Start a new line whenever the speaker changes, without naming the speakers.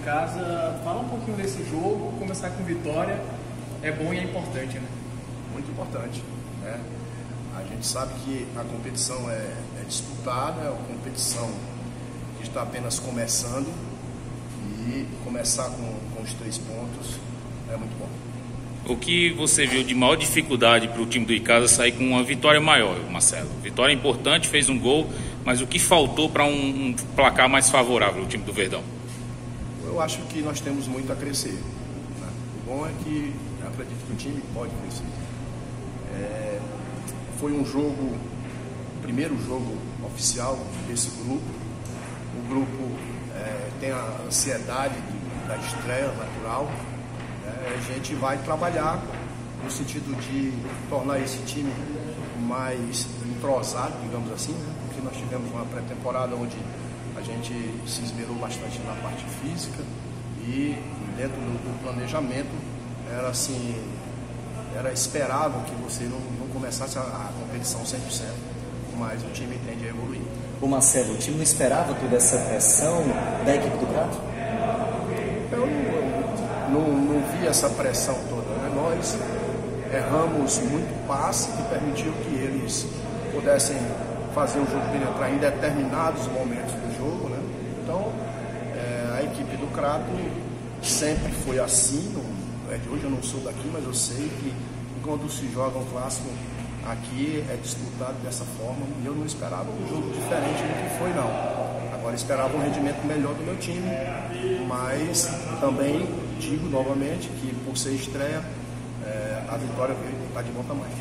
em casa. Fala um pouquinho desse jogo, começar com vitória é bom e é importante, né?
Muito importante. Né? A gente sabe que a competição é, é disputada, é uma competição que está apenas começando e começar com, com os três pontos é muito bom.
O que você viu de maior dificuldade para o time do Icasa sair com uma vitória maior, Marcelo? Vitória importante, fez um gol, mas o que faltou para um, um, placar mais favorável ao time do Verdão?
Eu acho que nós temos muito a crescer. Né? O bom é que eu acredito que o time pode crescer. É, foi um jogo, primeiro jogo oficial desse grupo. O grupo é, tem a ansiedade de, da estreia natural é, a gente vai trabalhar no sentido de tornar esse time mais entrosado, digamos assim, né? porque nós tivemos uma pré-temporada onde a gente se esmerou bastante na parte física e dentro do, do planejamento era assim, era esperável que você não, não começasse a, a competição 100%, mas o time tende a evoluir.
O Marcelo, o time não esperava toda essa pressão da equipe do Prato?
Eu, não, não vi essa pressão toda. Né? Nós erramos muito passe que permitiu que eles pudessem fazer o jogo penetrar em determinados momentos do jogo. Né? Então, é, a equipe do Crato sempre foi assim. Não, é de hoje eu não sou daqui, mas eu sei que quando se joga um clássico aqui é disputado dessa forma e eu não esperava um jogo diferente do que foi não. Agora esperava um rendimento melhor do meu time, mas também digo novamente que por ser estreia, é, a vitória está de bom tamanho.